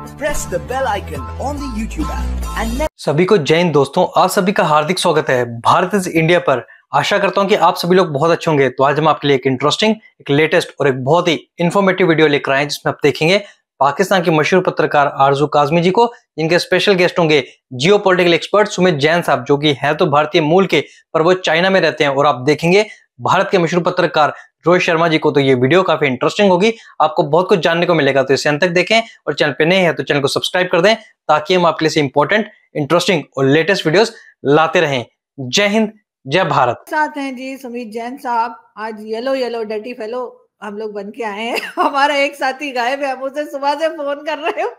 press the bell icon on the YouTube सभी को जय हिंद दोस्तों, आप सभी का हार्दिक स्वागत है। भारत इज़ इंडिया पर आशा करता हूँ कि आप सभी लोग बहुत अच्छे होंगे। तो आज हम आपके लिए एक इंटरेस्टिंग एक लेटेस्ट और एक बहुत ही इन्फॉर्मेटिव वीडियो लेकर आए जिसमें आप देखेंगे पाकिस्तान के मशहूर पत्रकार आरज़ू काजमी जी को। जिनके स्पेशल गेस्ट होंगे geo political expert Sumit Jain साहब, जो कि है तो भारतीय मूल के, पर वो चाइना में रहते हैं और आप देखेंगे भारत के मशहूर पत्रकार रोहित शर्मा जी को तो ये वीडियो काफ़ी इंटरेस्टिंग होगी। आपको बहुत कुछ जानने को मिलेगा तो इसे अंत तक देखें और चैनल पे नए हैं तो चैनल को सब्सक्राइब कर दें ताकि हम आपके लिए इंपॉर्टेंट इंटरेस्टिंग और लेटेस्ट वीडियोस लाते रहें। जय हिंद, जय भारत। साथ हैं जी सुमित जैन साहब। आज येलो येलो डटी फेलो हम लोग बन के आए हैं। हमारा एक साथी गायब है, हम उसे सुबह से फ़ोन कर रहे हो।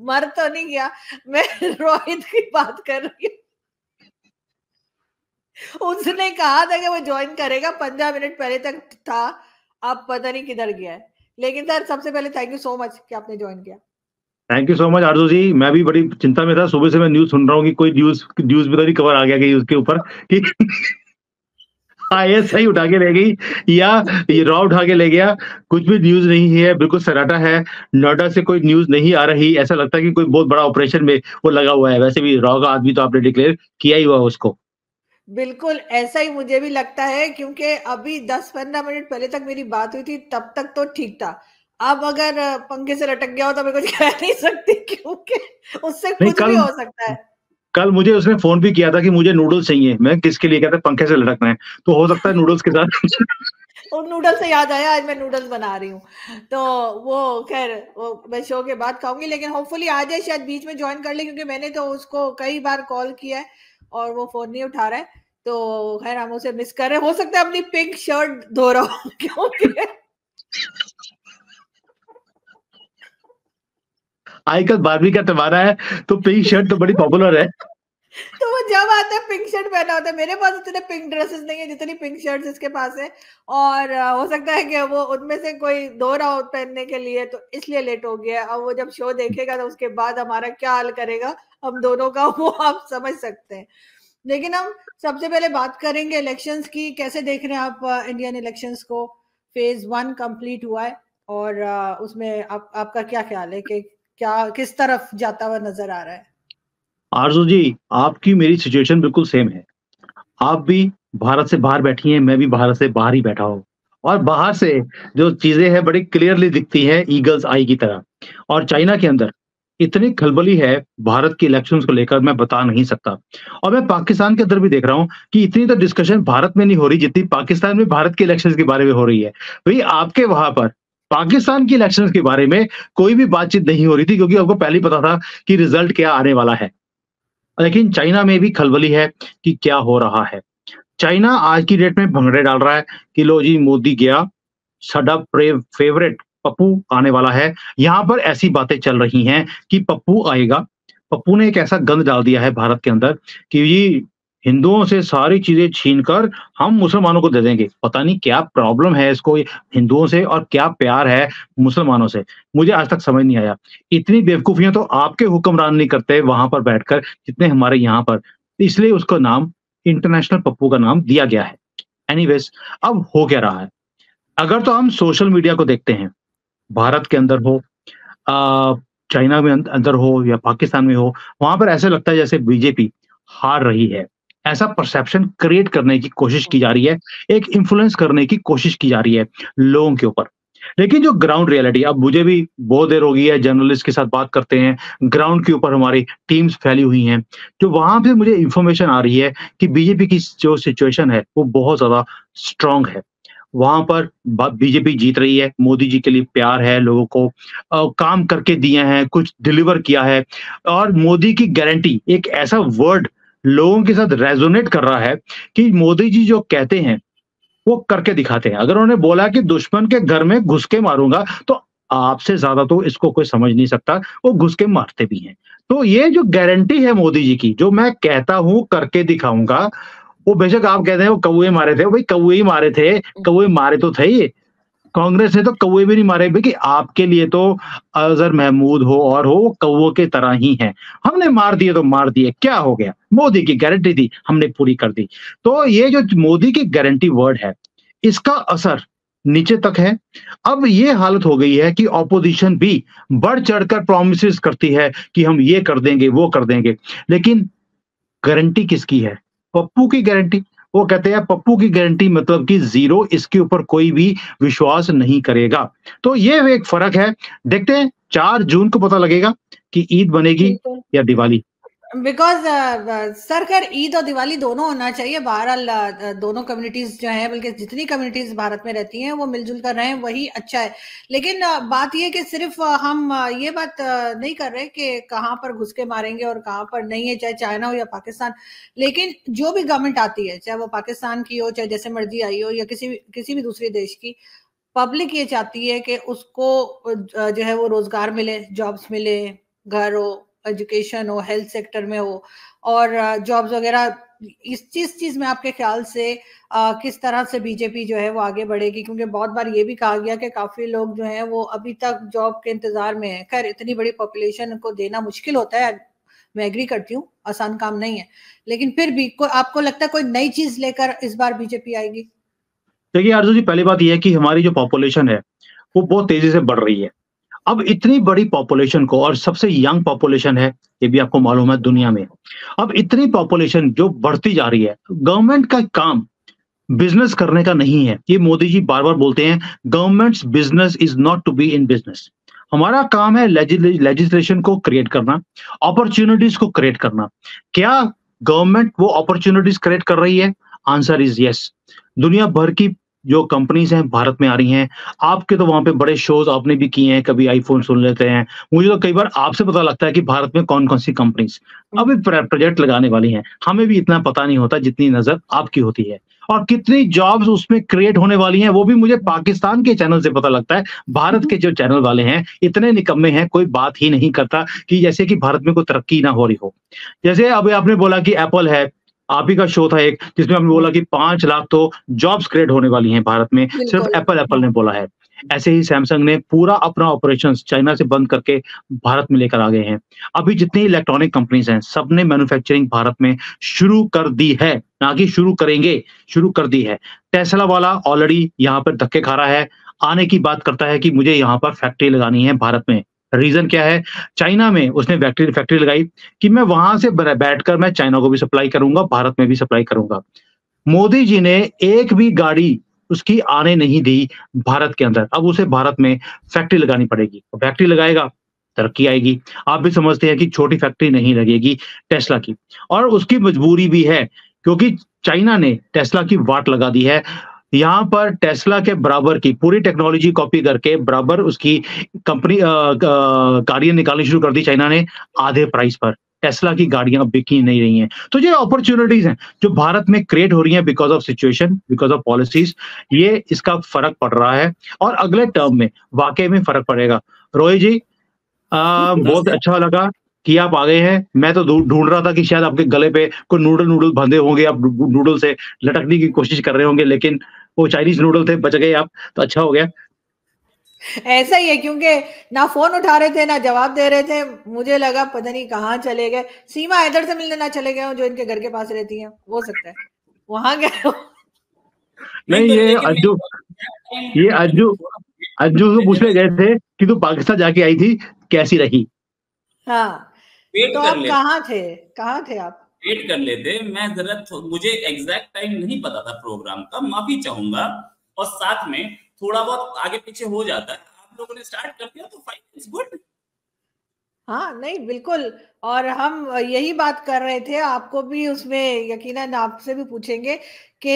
मर तो नहीं गया। मैं रोहित की बात कर रही हूँ। उसने कहा था कि वो ज्वाइन करेगा पंद्रह मिनट पहले तक था। अब पता नहीं किधर गया है। लेकिन सर, सबसे पहले थैंक यू सो मच कि आपने ज्वाइन किया। Thank you so much Arzoo ji. मैं भी बड़ी चिंता में था। सुबह से मैं न्यूज़ सुन रहा हूँ कि कोई न्यूज़ न्यूज़ में तो नहीं कवर आ गया कि उसके ऊपर। कि आई सही उठा के ले गई या ये रॉ उठा के ले गया। कुछ भी न्यूज़ नहीं है, बिल्कुल सराटा है। नोएडा से कोई न्यूज़ नहीं आ रही। ऐसा लगता है कि कोई बहुत बड़ा ऑपरेशन में वो लगा हुआ है। वैसे भी रॉ का आदमी तो आपने डिक्लेयर किया ही हुआ उसको। बिल्कुल ऐसा ही मुझे भी लगता है क्योंकि अभी 10-15 मिनट पहले तक मेरी बात हुई थी तब तक तो ठीक था। अब अगर पंखे से लटक गया हो तो मैं कुछ कह नहीं सकती क्योंकि उससे कुछ कल, भी हो सकता है। कल मुझे उसने फ़ोन भी किया था कि मुझे नूडल्स चाहिए। मैं किसके लिए कहता पंखे से लटकना है। तो हो सकता है नूडल्स के साथ और नूडल्स से याद आया आज मैं नूडल्स बना रही हूँ। तो वो खैर वो मैं शो के बाद खाऊँगी लेकिन होपफुली आ जाए शायद बीच में ज्वाइन कर ले क्योंकि मैंने तो उसको कई बार कॉल किया है। और वो फ़ोन नहीं उठा रहा है। तो खैर हम उसे मिस कर रहे हो। सकता है अपनी पिंक शर्ट धो रहा हूँ क्योंकि आजकल बारहवीं का त्योहार है तो पिंक शर्ट तो बड़ी पॉपुलर है। तो वो जब आता है पिंक शर्ट पहना होता है। मेरे पास इतने पिंक ड्रेसेस नहीं है जितनी पिंक शर्ट्स इसके पास है। और हो सकता है कि वो उनमें से कोई दो रहा पहनने के लिए तो इसलिए लेट हो गया अब वो जब शो देखेगा तो उसके बाद हमारा क्या हाल करेगा हम दोनों का वो आप समझ सकते हैं। लेकिन हम सबसे पहले बात करेंगे इलेक्शंस की कैसे देख रहे हैं आप इंडियन इलेक्शंस को? फ़ेज़ वन कंप्लीट हुआ है और उसमें आप, आपका क्या ख्याल है कि क्या किस तरफ़ जाता हुआ नज़र आ रहा है? आरज़ू जी, आपकी मेरी सिचुएशन बिल्कुल सेम है। आप भी भारत से बाहर बैठी हैं, मैं भी भारत से बाहर ही बैठा हूँ। और बाहर से जो चीज़ें हैं, बड़ी क्लियरली दिखती हैं ईगल्स आई की तरह। और चाइना के अंदर इतनी खलबली है भारत के इलेक्शन को लेकर, मैं बता नहीं सकता। और मैं पाकिस्तान के अंदर भी देख रहा हूँ कि इतनी तो डिस्कशन भारत में नहीं हो रही जितनी पाकिस्तान में भारत के इलेक्शन के बारे में हो रही है। भाई, आपके वहाँ पर पाकिस्तान की इलेक्शन के बारे में कोई भी बातचीत नहीं हो रही थी, क्योंकि आपको पहले ही पता था कि रिज़ल्ट क्या आने वाला है। लेकिन चाइना में भी खलबली है कि क्या हो रहा है। चाइना आज की डेट में भंगड़े डाल रहा है कि लो जी, मोदी गया, साडा फेवरेट पप्पू आने वाला है। यहाँ पर ऐसी बातें चल रही हैं कि पप्पू आएगा। पप्पू ने एक ऐसा गंध डाल दिया है भारत के अंदर कि ये हिंदुओं से सारी चीज़ें छीनकर हम मुसलमानों को दे देंगे। पता नहीं क्या प्रॉब्लम है इसको हिंदुओं से और क्या प्यार है मुसलमानों से। मुझे आज तक समझ नहीं आया। इतनी बेवकूफियाँ तो आपके हुक्मरान नहीं करते वहाँ पर बैठकर, जितने हमारे यहाँ पर। इसलिए उसका नाम इंटरनेशनल पप्पू का नाम दिया गया है। एनीवेज अब हो क्या रहा है? अगर तो हम सोशल मीडिया को देखते हैं। भारत के अंदर हो चाइना में अंदर हो या पाकिस्तान में हो, वहाँ पर ऐसे लगता है जैसे बीजेपी हार रही है। ऐसा परसेप्शन क्रिएट करने की कोशिश की जा रही है एक इन्फ्लुएंस करने की कोशिश की जा रही है लोगों के ऊपर। लेकिन जो ग्राउंड रियलिटी अब मुझे भी बहुत देर हो गई है जर्नलिस्ट के साथ बात करते हैं ग्राउंड के ऊपर हमारी टीम्स फैली हुई हैं जो वहाँ पे मुझे इंफॉर्मेशन आ रही है कि बीजेपी की जो सिचुएशन है वो बहुत ज़्यादा स्ट्रांग है। वहाँ पर बीजेपी जीत रही है मोदी जी के लिए प्यार है लोगों को आ, काम करके दिए हैं कुछ डिलीवर किया है और मोदी की गारंटी एक ऐसा वर्ड लोगों के साथ रेजोनेट कर रहा है कि मोदी जी जो कहते हैं, वो करके दिखाते हैं। अगर उन्होंने बोला कि दुश्मन के घर में घुस के मारूँगा तो आपसे ज़्यादा तो इसको कोई समझ नहीं सकता, वो घुस के मारते भी हैं। तो ये जो गारंटी है मोदी जी की, जो मैं कहता हूँ, करके दिखाऊँगा, वो बेशक आप कहते हैं वो कौए मारे थे, भाई कौए ही मारे थे, कौए मारे तो थे ये कांग्रेस ने तो कौए भी नहीं मारे। भाई आपके लिए तो अजहर महमूद हो और हो, वो के तरह ही है। हमने मार दिए तो मार दिए। क्या हो गया? मोदी की गारंटी थी हमने पूरी कर दी। तो ये जो मोदी की गारंटी वर्ड है, इसका असर नीचे तक है। अब ये हालत हो गई है कि ऑपोजिशन भी बढ़ चढ़कर प्रोमिस करती है कि हम ये कर देंगे, वो कर देंगे। लेकिन गारंटी किसकी है? पप्पू की गारंटी। वो कहते हैं पप्पू की गारंटी मतलब कि ज़ीरो इसके ऊपर कोई भी विश्वास नहीं करेगा। तो ये एक फ़र्क है। देखते हैं चार जून को पता लगेगा कि ईद बनेगी या दिवाली। बिकॉज़ सर खैर ईद और दिवाली दोनों होना चाहिए। बहरहाल uh, दोनों कम्युनिटीज जो है बल्कि जितनी कम्युनिटीज भारत में रहती हैं वो मिलजुल कर रहे हैं वही अच्छा है। लेकिन uh, बात यह कि सिर्फ़ uh, हम ये बात नहीं कर रहे कि कहाँ पर घुस के मारेंगे और कहाँ पर नहीं है चाहे चाइना हो या पाकिस्तान। लेकिन जो भी गवर्नमेंट आती है चाहे वो पाकिस्तान की हो चाहे जैसे मर्ज़ी आई हो या किसी भी किसी भी दूसरे देश की पब्लिक ये चाहती है कि उसको जो है वो रोज़गार मिले जॉब्स मिले घर हो एजुकेशन हो हेल्थ सेक्टर में हो और जॉब्स वगैरह इस चीज़ चीज़ में आपके ख्याल से आ, किस तरह से बीजेपी जो है वो आगे बढ़ेगी? क्योंकि बहुत बार ये भी कहा गया कि काफ़ी लोग जो हैं वो अभी तक जॉब के इंतज़ार में है। खैर इतनी बड़ी पॉपुलेशन को देना मुश्किल होता है मैं एग्री करती हूँ आसान काम नहीं है। लेकिन फिर भी को, आपको लगता है कोई नई चीज़ लेकर इस बार बीजेपी आएगी? देखिए अर्जुन जी पहली बात यह है कि हमारी जो पॉपुलेशन है वो बहुत तेज़ी से बढ़ रही है। अब इतनी बड़ी पॉपुलेशन को, और सबसे यंग पॉपुलेशन है, ये भी आपको मालूम है दुनिया में। अब इतनी पॉपुलेशन जो बढ़ती जा रही है गवर्नमेंट का काम बिज़नेस करने का नहीं है। ये मोदी जी बार बार बोलते हैं governments business is not to be in business हमारा काम है लेजिस्लेशन को क्रिएट करना अपॉर्चुनिटीज़ को क्रिएट करना। क्या गवर्नमेंट वो अपॉर्चुनिटीज़ क्रिएट कर रही है? आंसर इज़ यस दुनिया भर की जो कंपनीज़ हैं भारत में आ रही हैं आपके तो वहाँ पे बड़े शोज़ आपने भी किए हैं कभी आईफोन सुन लेते हैं। मुझे तो कई बार आपसे पता लगता है कि भारत में कौन कौन सी कंपनीज़ अभी प्रोजेक्ट लगाने वाली हैं। हमें भी इतना पता नहीं होता जितनी नज़र आपकी होती है। और कितनी जॉब्स उसमें क्रिएट होने वाली हैं वो भी मुझे पाकिस्तान के चैनल से पता लगता है। भारत के जो चैनल वाले हैं इतने निकम्मे हैं कोई बात ही नहीं करता कि जैसे कि भारत में कोई तरक्की ना हो रही हो। जैसे अभी आपने बोला कि एप्पल है आप ही का शो था एक जिसमें आपने बोला कि पाँच लाख तो जॉब्स क्रिएट होने वाली हैं भारत में। सिर्फ़ एप्पल एप्पल ने बोला है। ऐसे ही सैमसंग ने पूरा अपना ऑपरेशन चाइना से बंद करके भारत में लेकर आ गए हैं। अभी जितनी इलेक्ट्रॉनिक कंपनीज़ हैं सबने मैन्युफैक्चरिंग भारत में शुरू कर दी है। ना कि शुरू करेंगे शुरू कर दी है। टेस्ला वाला ऑलरेडी यहाँ पर धक्के खा रहा है। आने की बात करता है कि मुझे यहाँ पर फैक्ट्री लगानी है भारत में। रीजन क्या है? चाइना में उसने फैक्ट्री फैक्ट्री लगाई कि मैं वहाँ से बैठकर मैं चाइना को भी सप्लाई करूँगा, भारत में भी सप्लाई करूँगा। मोदी जी ने एक भी गाड़ी उसकी आने नहीं दी भारत के अंदर। अब उसे भारत में फैक्ट्री लगानी पड़ेगी। फैक्ट्री लगाएगा, तरक्की आएगी। आप भी समझते हैं कि छोटी फैक्ट्री नहीं लगेगी टेस्ला की। और उसकी मजबूरी भी है, क्योंकि चाइना ने टेस्ला की वाट लगा दी है। यहाँ पर टेस्ला के बराबर की पूरी टेक्नोलॉजी कॉपी करके बराबर उसकी कंपनी गाड़ियाँ निकालनी शुरू कर दी चाइना ने आधे प्राइस पर। टेस्ला की गाड़ियाँ बिकी नहीं रही हैं। तो ये अपॉर्चुनिटीज़ हैं जो भारत में क्रिएट हो रही हैं because of situation because of policies ये इसका फ़र्क पड़ रहा है और अगले टर्म में वाकई में फ़र्क पड़ेगा। रोहित जी आ, बहुत अच्छा लगा। कि आप आ गए हैं। मैं तो ढूंढ रहा था कि शायद आपके गले पे कोई नूडल नूडल बंधे होंगे। आप नूडल से लटकने की कोशिश कर रहे होंगे लेकिन वो चाइनीज़ नूडल थे बच गए आप तो अच्छा हो गया। ऐसा ही है क्योंकि ना फ़ोन उठा रहे थे ना जवाब दे रहे थे। मुझे लगा पता नहीं कहाँ चले गए। सीमा इधर से मिलने ना चले गए जो इनके घर के पास रहती है। हो सकता है। वहाँ गए नहीं ये अज्जू ये अज्जू अज्जू को पूछने गए थे कि तू पाकिस्तान जाके आई थी कैसी रही? हाँ। तो कर आप कहाँ थे? कहा थे आप? वेट कर लेते। मैं जरा मुझे एग्जैक्ट टाइम नहीं पता था प्रोग्राम का। माफ़ी चाहूँगा। और साथ में थोड़ा बहुत आगे पीछे हो जाता। है आप लोगों ने स्टार्ट कर दिया तो फाइन इज़ गुड हाँ नहीं, बिल्कुल। और हम यही बात कर रहे थे, आपको भी उसमें यकीनन आपसे भी पूछेंगे कि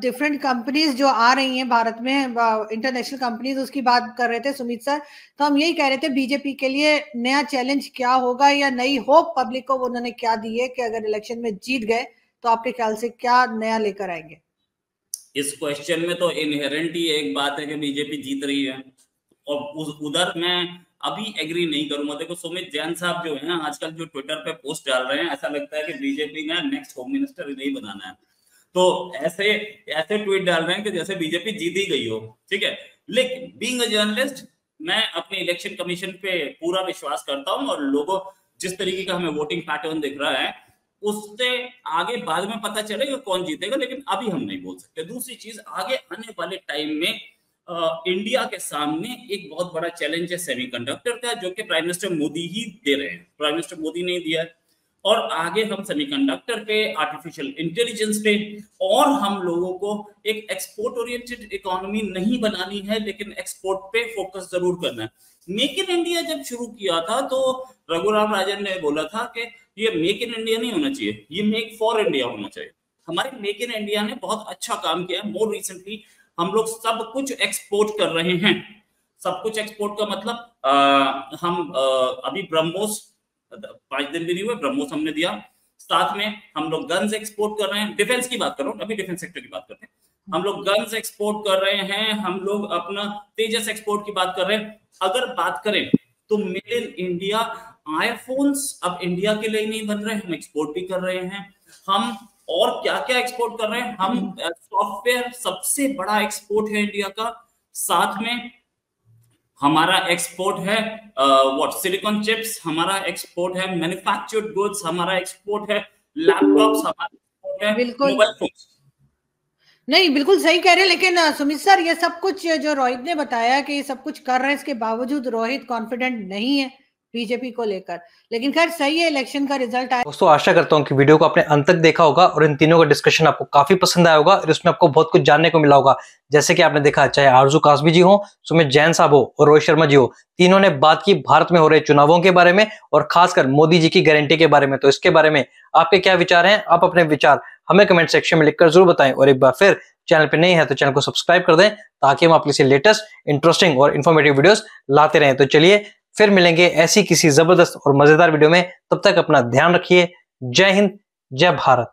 डिफरेंट कंपनीज़ जो आ रही हैं भारत में इंटरनेशनल कंपनीज़ उसकी बात कर रहे थे सुमित सर। तो हम यही कह रहे थे बीजेपी के लिए नया चैलेंज क्या होगा या नई होप पब्लिक को उन्होंने क्या दी है कि अगर इलेक्शन में जीत गए तो आपके ख्याल से क्या नया लेकर आएँगे? इस क्वेश्चन में तो इनहेरेंट ही एक बात है कि बीजेपी जीत रही है। और उधर मैं अभी एग्री नहीं करूँगा। देखो, सुमित जैन साहब जो है, आजकल जो ट्विटर पे पोस्ट डाल रहे हैं, ऐसा लगता है कि बीजेपी ने नेक्स्ट होम मिनिस्टर नहीं बनाना है। तो ऐसे ऐसे ट्वीट डाल रहे हैं कि जैसे बीजेपी जीत ही गई हो, ठीक है? लेकिन बीइंग अ जर्नलिस्ट मैं अपने इलेक्शन कमीशन पे पूरा विश्वास करता हूँ और लोगों, जिस तरीके का हमें वोटिंग पैटर्न दिख रहा है, उससे आगे बाद में पता चलेगा कौन जीतेगा, लेकिन अभी हम नहीं बोल सकते। दूसरी चीज़, आगे आने वाले टाइम में इंडिया के सामने एक बहुत बड़ा चैलेंज है सेमीकंडक्टर का, जो कि प्राइम मिनिस्टर मोदी ही दे रहे हैं। प्राइम मिनिस्टर मोदी ने दिया है। और आगे हम सेमीकंडक्टर पे आर्टिफिशियल इंटेलिजेंस पे, और हम लोगों को एक एक्सपोर्ट ओरिएंटेड इकोनॉमी नहीं बनानी है, लेकिन एक्सपोर्ट पे फोकस ज़रूर करना है। मेक इन इंडिया जब शुरू किया था तो रघुराम राजन ने बोला था कि ये मेक इन इंडिया नहीं होना चाहिए, ये मेक फॉर इंडिया होना चाहिए। हमारे मेक इन इंडिया ने बहुत अच्छा काम किया है। मोर रिसेंटली हम लोग सब कुछ एक्सपोर्ट कर रहे हैं। सब कुछ एक्सपोर्ट का मतलब आ, हम आ, अभी ब्रह्मोस पाँच दिन भी नहीं हुए ब्रह्मोस हमने दिया। साथ में हम लोग गन्स एक्सपोर्ट कर रहे हैं। डिफेंस की बात करो अभी डिफेंस सेक्टर की बात करते हैं। हम लोग गन्स एक्सपोर्ट कर रहे हैं हम लोग अपना तेजस एक्सपोर्ट की बात कर रहे हैं। अगर बात करें तो मेड इन इंडिया आईफोन्स अब इंडिया के लिए नहीं बन रहे हम एक्सपोर्ट भी कर रहे हैं। हम और क्या क्या एक्सपोर्ट कर रहे हैं? हम सॉफ्टवेयर हम्म। सबसे बड़ा एक्सपोर्ट है इंडिया का। साथ में हमारा एक्सपोर्ट है व्हाट सिलिकॉन चिप्स हमारा एक्सपोर्ट है मैन्युफैक्चर्ड गुड्स हमारा एक्सपोर्ट है लैपटॉप्स हमारा एक्सपोर्ट है मोबाइल फोन्स नहीं बिल्कुल सही कह रहे हैं लेकिन सुमित सर ये सब कुछ जो रोहित ने बताया कि ये सब कुछ कर रहे हैं इसके बावजूद रोहित कॉन्फिडेंट नहीं है। बीजेपी को लेकर। लेकिन खैर, सही है इलेक्शन का रिज़ल्ट आया। दोस्तों, आशा करता हूँ कि वीडियो को आपने अंत तक देखा होगा और इन तीनों का डिस्कशन आपको काफ़ी पसंद आया होगा और इसमें आपको बहुत कुछ जानने को मिला होगा। जैसे कि आपने देखा, चाहे आरज़ू कासबी जी हो, सुमित जैन साहब हो और रोहित शर्मा जी हो, तीनों ने बात की भारत में हो रहे चुनावों के बारे में और खासकर मोदी जी की गारंटी के बारे में। तो इसके बारे में आपके क्या विचार हैं? आप अपने विचार हमें कमेंट सेक्शन में लिखकर ज़रूर बताएँ और एक बार फिर चैनल पे नहीं है तो चैनल को सब्सक्राइब कर दें ताकि हम आपके लिए लेटेस्ट इंटरेस्टिंग और इन्फॉर्मेटिव वीडियोस लाते रहें। तो चलिए फिर मिलेंगे ऐसी किसी ज़बरदस्त और मज़ेदार वीडियो में। तब तक अपना ध्यान रखिए। जय हिंद, जय भारत।